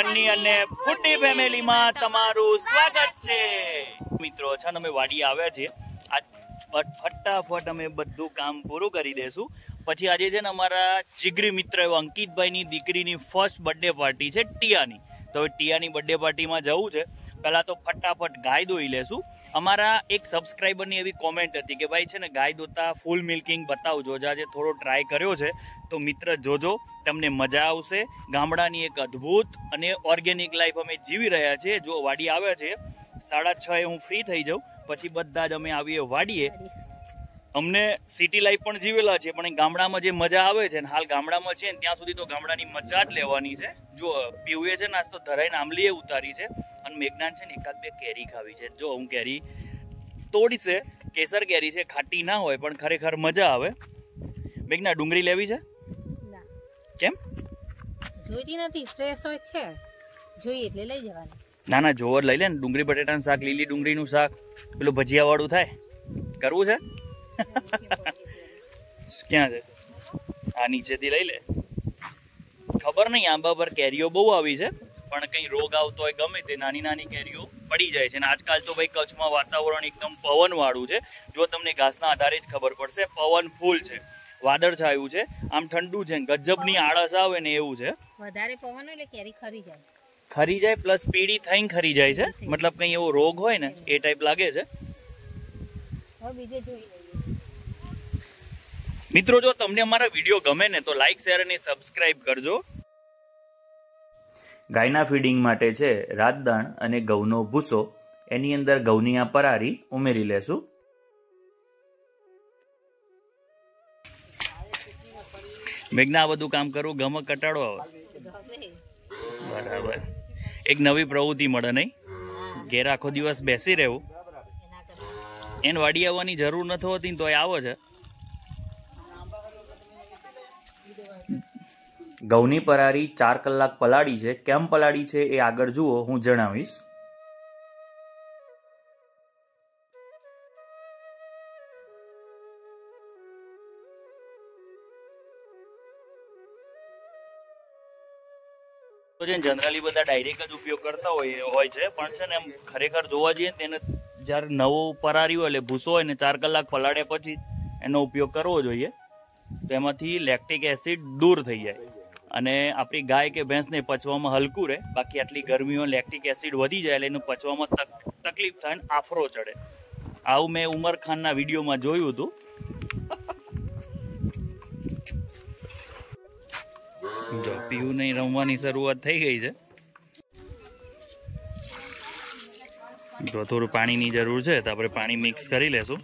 Funny અને ફૂડી ફેમિલીમાં તમારું સ્વાગત છે. મિત્રો છે ને અમે વાડી આવ્યા આ ફટાફટ અમે બધું કામ પૂરું કરી દેશું. પછી આજે છે ને અમારા જીગરી મિત્ર એવા અંકિતભાઈની દીકરીની ફર્સ્ટ બર્થડે પાર્ટી છે ટિયાની. તો હવે ટિયાની બર્થડે પાર્ટીમાં જવું છે. પહેલાં તો ફટાફટ ગાય દોઈ લેશું. અમારા એક સબસ્ક્રાઈબરની એવી કોમેન્ટ હતી કે ભાઈ છે ને, ગાય દોતા ફૂલ મિલ્કિંગ બતાવજો. જે થોડો ટ્રાય કર્યો છે. તો મિત્ર જોજો, તમને મજા આવશે. ગામડાની એક અદ્ભુત અને ઓર્ગેનિક લાઈફ અમે જીવી રહ્યા છીએ. જો વાડી આવે છે. સાડા છ એ હું ફ્રી થઈ જાઉં. પછી બધા જ અમે આવીએ વાડીએ. અમને સિટી લાઈફ પણ જીવેલા છે, પણ ગામડામાં જે મજા આવે છે હાલ ગામડામાં છે ત્યાં સુધી તો ગામડાની મજા જ લેવાની છે. જો પીવું છે ને, આજ તો ધરાઈને આમલીએ ઉતારી છે. અને મેઘનાન છે ને એકાદ બે કેરી ખાવી છે. જો હું કેરી તોડી છે કેસર કેરી છે ખાટી ના હોય પણ ખરેખર મજા આવે. મેઘના ડુંગળી લેવી છે? કેમ? જોઈતી નથી ફ્રેશ હોય છે. જોઈએ એટલે લઈ જવાની. ના ના જોવર લઈ લે ને. ડુંગળી બટેટાનું શાક લીલી ડુંગળીનું શાક પેલું ભજીયાવાળું થાય. કરવું છે? ક્યાં છે? આ નીચેથી લઈ લે. ખબર નહીં આંબા પર કેરીઓ બહુ આવી છે. પણ કંઈ રોગ આવતો હોય ગમે તે નાની નાની કેરીઓ પડી જાય છે. અને આજકાલ તો ભાઈ કચ્છમાં વાતાવરણ એકદમ પવન વાળું છે. જો તમને ઘાસના આધારે જ ખબર પડશે પવન ફૂલ છે. વાદળ છાયું છે. આમ ઠંડુ છે. ગજબની આળસ આવે ને એવું છે. વધારે પવન હોય એટલે કેરી ખરી જાય. ખરી જાય પ્લસ પીળી થઈને ખરી જાય છે. મતલબ કંઈ એવો રોગ હોય ને એ ટાઈપ લાગે છે. બીજે જોઈ મિત્રો જો તમને અમારા વીડિયો ગમે ને તો લાઈક શેર અને સબસ્ક્રાઇબ કરજો. ગાયના ફીડિંગ માટે છે રાજદાણ અને ઘઉંનો ભૂસો. એની અંદર ઘઉંની આ પરારી ઉમેરી લેશું. મેઘના આ બધું કામ કરવું ગમે કટાડો આવે બરાબર. એક નવી પ્રવૃત્તિ મળે નહીં? ઘેર આખો દિવસ બેસી રહેવું. એના એને વાડી આવવાની જરૂર નથી હોતી તો એ આવો છે ઘઉંની પરારી ચાર કલાક પલાળી છે. કેમ પલાળી છે એ આગળ જુઓ, હું જણાવીશ. તો છે જનરલી બધા ડાયરેક્ટ જ ઉપયોગ કરતા હોય હોય છે, પણ છે ને એમ ખરેખર જોવા જઈએ તેને જ્યારે નવો પરારી હોય એટલે ભૂસો હોય ને ચાર કલાક પલાળ્યા પછી એનો ઉપયોગ કરવો જોઈએ. તો એમાંથી લેક્ટિક એસિડ દૂર થઈ જાય. અને આપણી ગાય કે ભેંસને પચવામાં હલકું રહે. બાકી આટલી ગરમીમાં લેક્ટિક એસિડ વધી જાય એટલે એનું પચવામાં તક, તકલીફ થાય ને આફરો ચડે. આવું મેં ઉમર ખાનના વિડીયોમાં જોયું હતું. પીવું નહીં, રમવાની શરૂઆત થઈ ગઈ છે. જો, થોડું પાણીની જરૂર છે, તો આપણે પાણી મિક્સ કરી લેશું.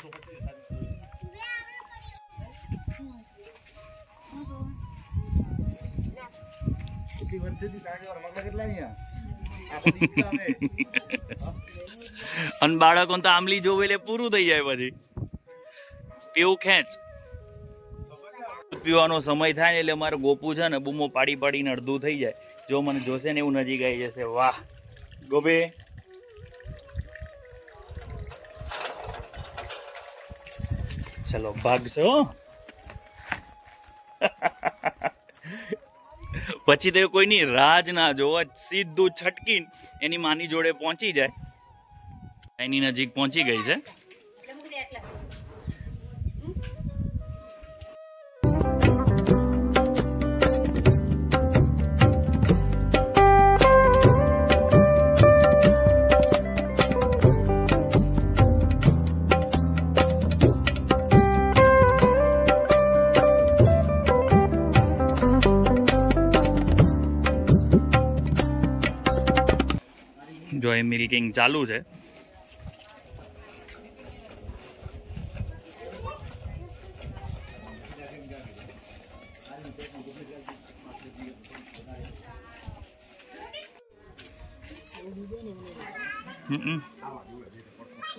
અને બાળકો તો આમલી જોવે એટલે પૂરું થઈ જાય પછી. પીવું ખેંચ. પીવાનો સમય થાય ને એટલે મારે ગોપુ છે ને બૂમો પાડી પાડીને અડધું થઈ જાય. જો મને જોશે ને એવું નજીક આવી જશે. વાહ. ગોબે ચલો, ભાગશે. પછી તે કોઈની રાજ ના જોવા, સીધું છટકીને એની માની જોડે પહોંચી જાય. એની નજીક પહોંચી ગઈ છે. એ મિલ્કિંગ ચાલુ છે.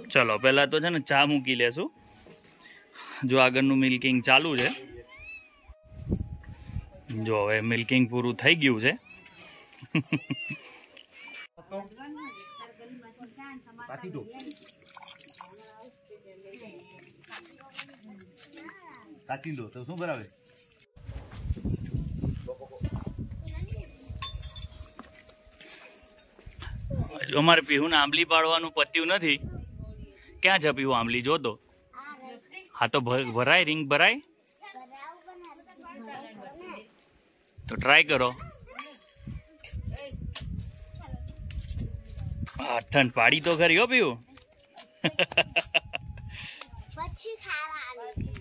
ચલો, પહેલાં તો છે ને ચા મૂકી લેશું. જો આગળનું મિલ્કિંગ ચાલુ છે. જો હવે મિલ્કિંગ પૂરું થઈ ગયું છે. કાચિંદો તો શું બરાબર અમારે પીહુને આંબલી પાડવાનું પત્યું નથી. ક્યાં છે પીહુ આંબલી? જો તો. હા તો ભરાય રિંગ ભરાય? તો ટ્રાય કરો. હા ઠંડ પાડી તો ખરી હો પીવું.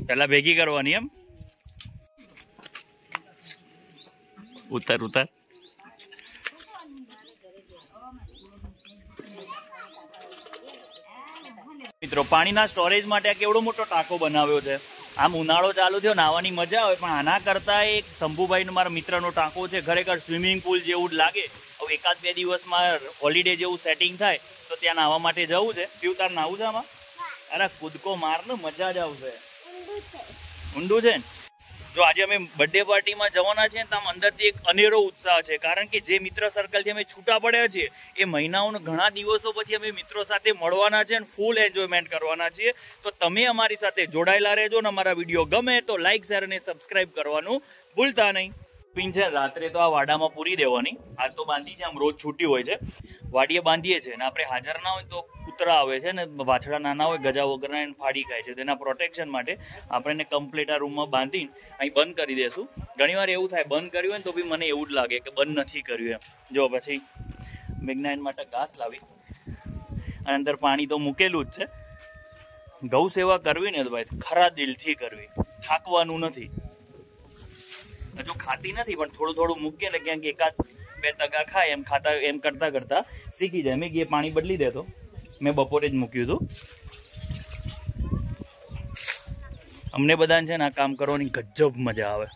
પેલા ભેગી કરવાની એમ? ઉતર ઉતર. મિત્રો પાણીના સ્ટોરેજ માટે આ કેવડો મોટો ટાંકો બનાવ્યો છે. આમ ઉનાળો ચાલુ થયો નાવાની મજા આવે પણ આના કરતા એક શંભુભાઈનો મારા મિત્રનો ટાંકો છે ખરેખર સ્વિમિંગ પુલ જેવું જ લાગે. એકાદ બે દિવસમાં હોલિડે જેવું સેટિંગ થાય તો ત્યાં નાહવા માટે જવું છે. પીવું તાર નાવું છે આમાં? અરે કૂદકો માર ને મજા જ આવશે. ઊંડું છે. ને? જો આજે અમે બર્થડે પાર્ટીમાં જવાના ને તો આમ અંદરથી એક અનેરો ઉત્સાહ છે. કારણ કે જે મિત્ર સર્કલથી અમે છૂટા પડ્યા છીએ એ મહિનાઓના ઘણા દિવસો પછી અમે મિત્રો સાથે મળવાના છે અને ફૂલ એન્જોયમેન્ટ કરવાના છીએ. તો તમે અમારી સાથે જોડાયેલા રહેજો ને અમારા વીડિયો ગમે તો લાઇક શેર અને સબસ્ક્રાઈબ કરવાનું ભૂલતા નહીં. પિન છે રાત્રે તો આ વાડામાં પૂરી દેવાની. આ તો બાંધી છે, આમ રોજ છૂટી હોય છે. વાડીએ બાંધીએ છીએ અને આપણે હાજર ના હોય તો કૂતરા આવે છે ને, વાછડા નાના હોય, ગજા વગરના એને ફાડી ખાય છે. તેના પ્રોટેક્શન માટે આપણે એને કમ્પ્લીટ આ રૂમમાં બાંધીને અહીં બંધ કરી દેશું. ઘણીવાર એવું થાય, બંધ કર્યું હોય ને તો બી મને એવું જ લાગે કે બંધ નથી કર્યું એમ. જો, પછી મેગ્નાઇન માટે ઘાસ લાવી. અને અંદર પાણી તો મૂકેલું જ છે. ગૌ સેવા કરવી ને ભાઈ, ખરા દિલથી કરવી. થાકવાનું નથી. હજુ ખાતી નથી, પણ થોડું થોડું મૂકીએ ને ક્યાંક એકાદ બે ટકા ખાય, એમ ખાતા એમ કરતા કરતા શીખી જાય. મેં એ પાણી બદલી દેતો. મેં બપોરે જ મૂક્યું હતું. અમને બધાને છે ને આ કામ કરવાની ગજબ મજા આવે.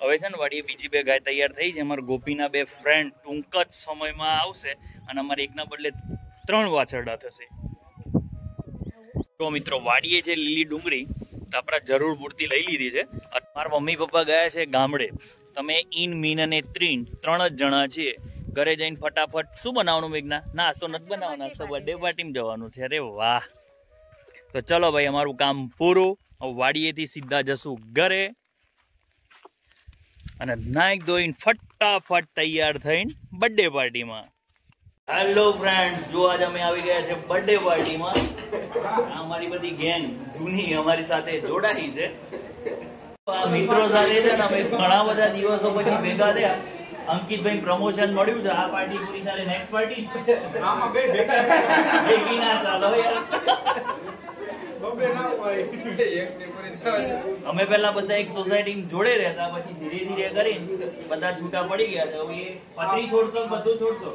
હવે છે ને વાડીએ બીજી બે ગાય તૈયાર થઈ છે. અમારા ગોપીના બે ફ્રેન્ડ ટૂંક જ સમયમાં આવશે અને અમારે એકના બદલે ત્રણ વાછરડા થશે. તો મિત્રો, વાડીએ છે લીલી ડુંગળી તો આપણા જરૂર પૂરતી લઈ લીધી છે. મારા મમ્મી પપ્પા ગયા છે ગામડે. તમે ઇન મીન અને ત્રીન ત્રણ જ જણા છીએ. ઘરે જઈને ફટાફટ શું બનાવવાનું મેઘના? ના આજ તો નથી બનાવવાના તો બર્થડે પાર્ટીમાં જવાનું છે. અરે વાહ. તો ચલો ભાઈ અમારું કામ પૂરું. વાડીએથી સીધા જશું ઘરે. અને નાઈક ધોઈને ફટાફટ તૈયાર થઈને બર્થડે પાર્ટીમાં હેલો ફ્રેન્ડ્સ જો આજ અમે આવી ગયા છે બર્થડે પાર્ટીમાં અમારી બધી ગેંગ જૂની અમારી સાથે જોડાઈ છે. આ મિત્રો સાથે છે ને અમે ઘણા બધા દિવસો પછી ભેગા થયા. અંકિતભાઈ પ્રમોશન મળ્યું છે આ પાર્ટી પૂરી તારે નેક્સ્ટ પાર્ટી ભેગી ના ચાલો યાર. અમે પેલા બધા એક સોસાયટી જોડે રહેતા પછી ધીરે ધીરે કરીને બધા છૂટા પડી ગયા છે. હવે પતરી છોડશો બધું છોડશો?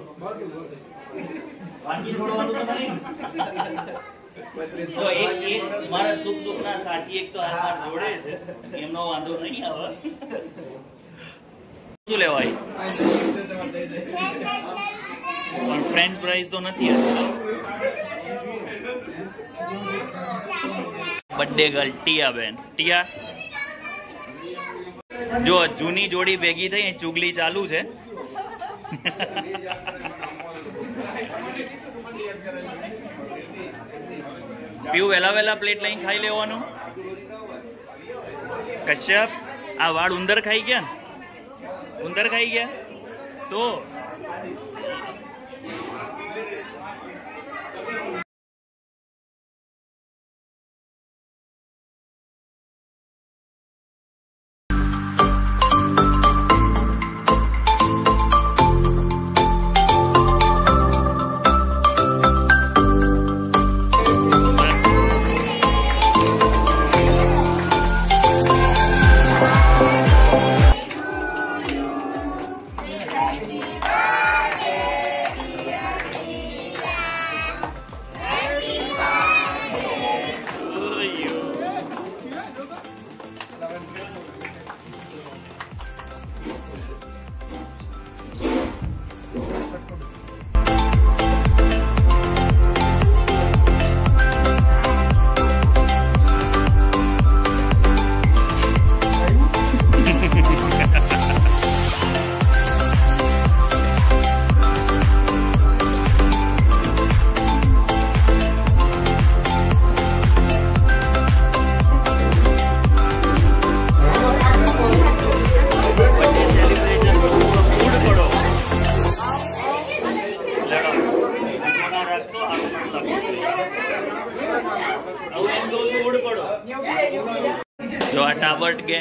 બાકી છોડવાનું તો નહીં તો એક એક મારા સુખ દુઃખના સાથી એક તો હાથ જોડે છે. એમનો વાંધો નહીં આવે. શું લેવાય? પણ ફ્રેન્ચ પ્રાઇસ તો નથી બર્થડે ગર્લ ટિયા બેન. ટિયા જો, જૂની જોડી ભેગી થઈ ચુગલી ચાલુ છે. પીવું વેલા વેલા પ્લેટ લઈને ખાઈ લેવાનું? કશ્યપ, આ વાળ ઉંદર ખાઈ ગયા ઉંદર ખાઈ ગયા? તો?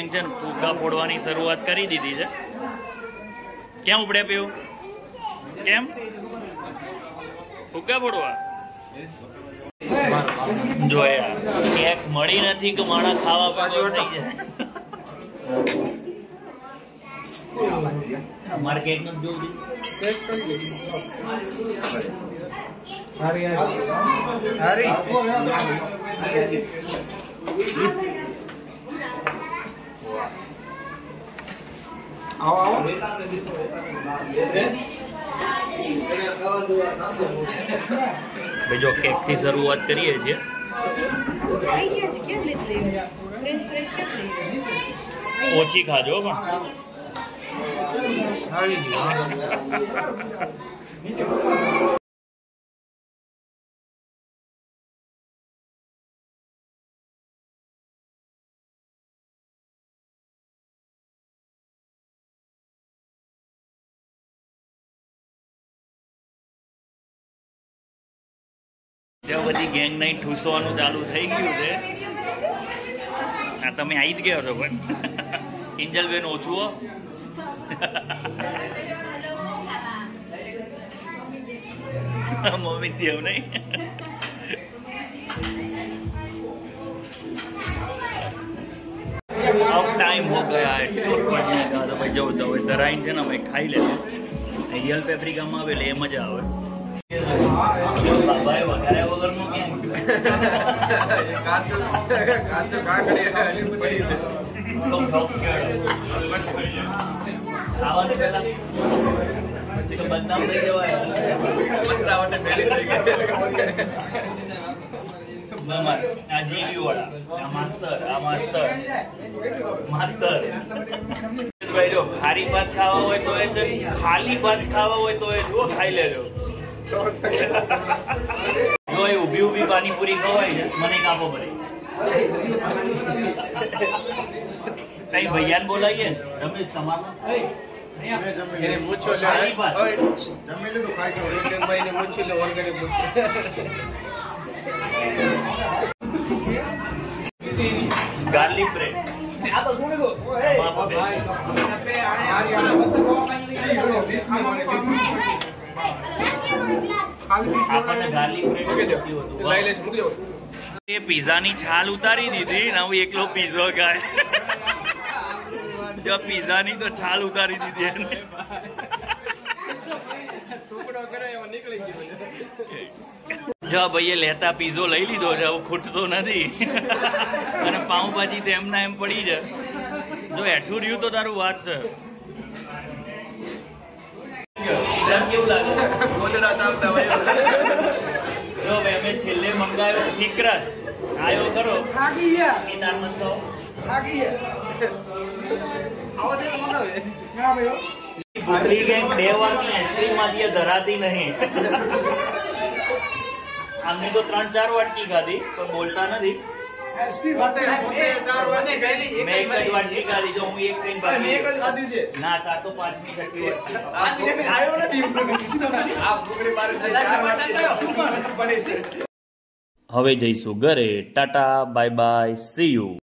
ગેંગ છે ને ફુગ્ગા ફોડવાની શરૂઆત કરી દીધી છે. કેમ ઉપડે પીવું કેમ? ફુગ્ગા ફોડવા? જોયા. ક્યાંક મળી નથી કે માણસ ખાવા પાછો થઈ જાય. મારે કેક નથી આવો. ભાઈ જો કેકથી શરૂઆત કરીએ છીએ. ઓછી ખાજો પણ. ત્યાં બધી ગેંગ નહીં ઠૂસવાનું ચાલુ થઈ ગયું છે હા તમે આવી જ ગયા છો પણ કિંજલબેન ઓછું હો મમ્મી દેવ નહીં अब टाइम हो गया है टूर पड़ने का तो भाई જવું તો હવે ધરાઈને છે ને અમે ખાઈ લે રિયલ પેપ્રિકામાં આવે એટલે એ મજા આવે આ માસ્તર માસ્તર ભાઈ જો ખારી ભાત ખાવા હોય તો એ છે, ખાલી ભાત ખાવા હોય તો એ જુઓ, ખાઈ લેજો. જો એ ઊભી ઊભી પાણીપુરી ખવાય છે મને કાપો પડે કઈ ભૈયાને બોલાવીએ ને તમે તમારું એને મૂછો લે ખાલી ભાત. ઓય જમી લીધું ખાઈ છો એટલે ભાઈને મૂછી લે ઓર્ગેનિક મૂછી ગાર્લિક બ્રેડ આ તો સુણી દો આપો બે. આપણને ગાર્લિક બ્રેડ. લઈ મૂકી એ પીઝાની છાલ ઉતારી દીધી ને હું એકલો પીઝો ખાય. જો પીઝાની તો છાલ ઉતારી દીધી એને. ટુકડો કરે એમાં નીકળી ગયો જો ભાઈએ લેતા પીઝો લઈ લીધો છે હવે ખૂટતો નથી. અને પાઉંભાજી તો એમના એમ પડી છે જો એઠું રહ્યું તો તારું વાત છે. કેવું લાગે? ગોદડા ચાલતા હોય જો ભાઈ અમે છેલ્લે મંગાવ્યો ઠીકરસ આવ્યો ખરો. એ તાર મસ્તો ભૂતરી ગેંગ બે વારની આઈસ્ક્રીમ ધરાતી નહીં. આમને તો ત્રણ ચાર વાટકી ખાધી પણ બોલતા નથી. મેં એક જ વાટકી ખાધી જો હું એક ખાઈને બાકી ના તાર તો પાંચમી છઠ્ઠી વાટકી હવે જઈશું ઘરે. Tata bye bye see you